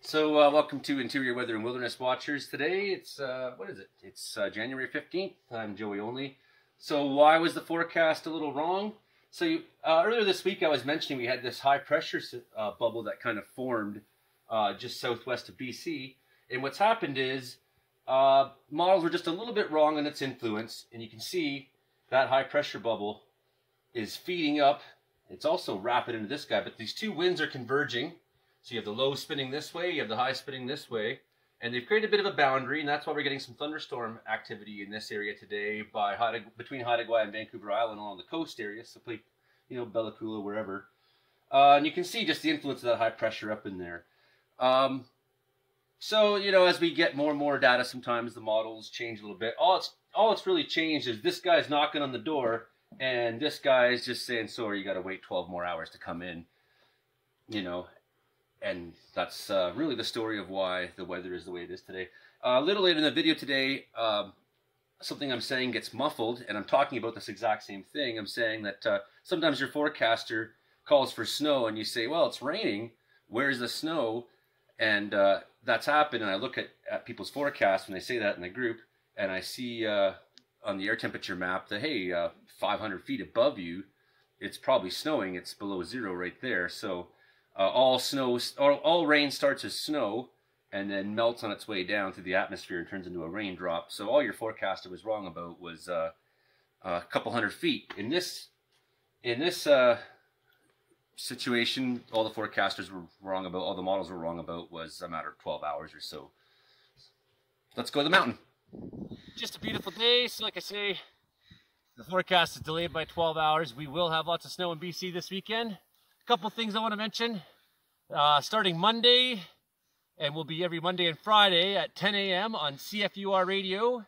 So, uh, welcome to Interior Weather and Wilderness Watchers. Today, it's, uh, what is it? It's uh, January 15th. I'm Joey Only. So, why was the forecast a little wrong? So, you, uh, earlier this week, I was mentioning we had this high pressure uh, bubble that kind of formed uh, just southwest of BC. And what's happened is models were just a little bit wrong in its influence. And you can see that high pressure bubble is feeding up. It's also rapid into this guy, but these two winds are converging so you have the low spinning this way, you have the high spinning this way, and they've created a bit of a boundary, and that's why we're getting some thunderstorm activity in this area today by between Haida Gwaii and Vancouver Island along the coast area, so play, you know, Bella Coola, wherever. Uh, and you can see just the influence of that high pressure up in there. Um, so, you know, as we get more and more data, sometimes the models change a little bit. All it's, all it's really changed is this guy's knocking on the door, and this guy is just saying, sorry, you got to wait 12 more hours to come in. You know, and that's uh, really the story of why the weather is the way it is today. Uh, a little later in the video today, um, something I'm saying gets muffled, and I'm talking about this exact same thing. I'm saying that uh, sometimes your forecaster calls for snow, and you say, well, it's raining. Where's the snow? And uh, that's happened, and I look at, at people's forecasts when they say that in the group, and I see uh, on the air temperature map that, hey, uh, 500 feet above you, it's probably snowing. It's below zero right there. So uh, all snow, all, all rain starts as snow and then melts on its way down through the atmosphere and turns into a raindrop. So all your forecaster was wrong about was uh, a couple hundred feet. In this, in this uh, situation, all the forecasters were wrong about, all the models were wrong about was a matter of 12 hours or so. Let's go to the mountain. Just a beautiful day. So like I say, the forecast is delayed by 12 hours. We will have lots of snow in BC this weekend couple things I want to mention. Uh, starting Monday, and will be every Monday and Friday at 10 a.m. on CFUR radio.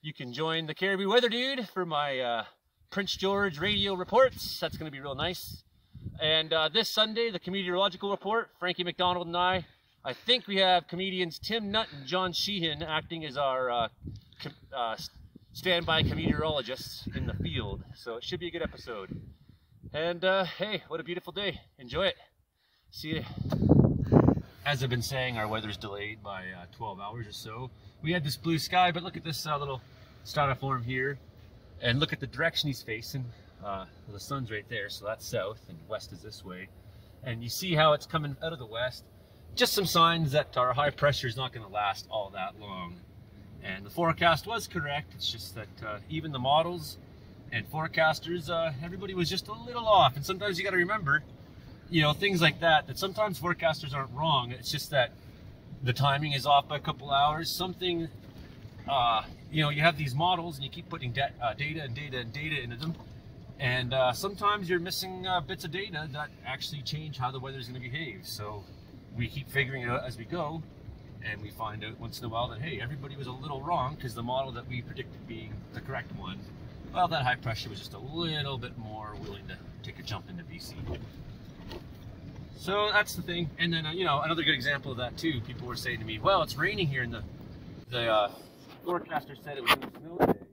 You can join the Cariboo Weather Dude for my uh, Prince George radio reports. That's going to be real nice. And uh, this Sunday, the Meteorological Report, Frankie MacDonald and I, I think we have comedians Tim Nutt and John Sheehan acting as our uh, uh, standby meteorologists in the field. So it should be a good episode. And uh, hey, what a beautiful day. Enjoy it. See you. As I've been saying, our weather's delayed by uh, 12 hours or so. We had this blue sky, but look at this uh, little stratiform here. And look at the direction he's facing. Uh, the sun's right there, so that's south, and west is this way. And you see how it's coming out of the west. Just some signs that our high pressure is not going to last all that long. And the forecast was correct. It's just that uh, even the models and forecasters, uh, everybody was just a little off. And sometimes you got to remember, you know, things like that, that sometimes forecasters aren't wrong. It's just that the timing is off by a couple hours. Something, uh, you know, you have these models and you keep putting uh, data and data and data into them. And uh, sometimes you're missing uh, bits of data that actually change how the weather is going to behave. So we keep figuring it out as we go. And we find out once in a while that, hey, everybody was a little wrong because the model that we predicted being the correct one well, that high pressure was just a little bit more willing to take a jump into BC. So that's the thing. And then, uh, you know, another good example of that too, people were saying to me, well, it's raining here and the, the uh, forecaster said it was going to snow today.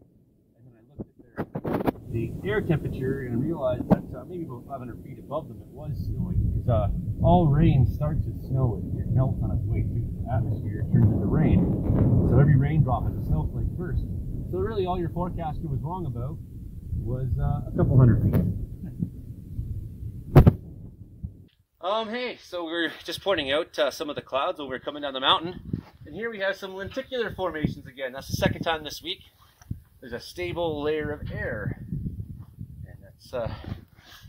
And then I looked at their, the air temperature and realized that uh, maybe about 500 feet above them it was snowing. Because uh, all rain starts as snow. It, it melts on its way through the atmosphere, it turns into rain. So every raindrop is a snowflake first. So really all your forecaster was wrong about was uh, a couple hundred feet. Um, hey, so we're just pointing out uh, some of the clouds over coming down the mountain. And here we have some lenticular formations again. That's the second time this week. There's a stable layer of air. And that's, uh,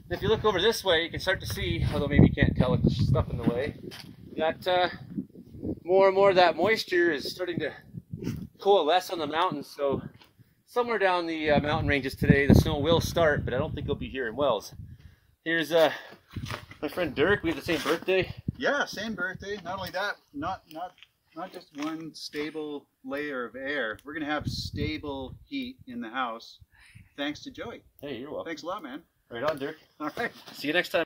if you look over this way, you can start to see, although maybe you can't tell with stuff in the way, that uh, more and more of that moisture is starting to coalesce on the mountains. So somewhere down the uh, mountain ranges today, the snow will start, but I don't think it'll be here in Wells. Here's uh, my friend Dirk. We have the same birthday. Yeah, same birthday. Not only that, not not not just one stable layer of air. We're gonna have stable heat in the house, thanks to Joey. Hey, you're welcome. Thanks a lot, man. Right on, Dirk. All right. See you next time.